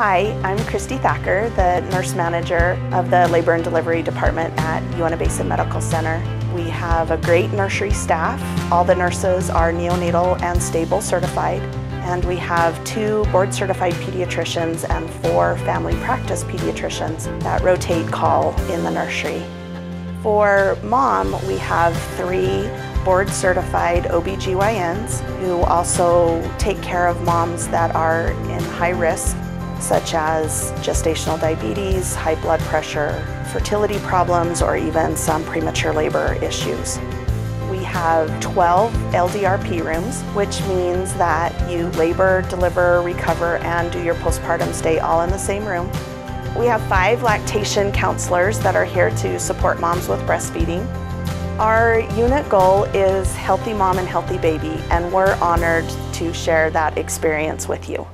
Hi, I'm Christy Thacker, the nurse manager of the Labor and Delivery Department at Uintah Basin Medical Center. We have a great nursery staff. All the nurses are neonatal and stable certified. And we have two board certified pediatricians and four family practice pediatricians that rotate call in the nursery. For mom, we have three board certified OBGYNs who also take care of moms that are in high risk, such as gestational diabetes, high blood pressure, fertility problems, or even some premature labor issues. We have 12 LDRP rooms, which means that you labor, deliver, recover, and do your postpartum stay all in the same room. We have five lactation counselors that are here to support moms with breastfeeding. Our unit goal is healthy mom and healthy baby, and we're honored to share that experience with you.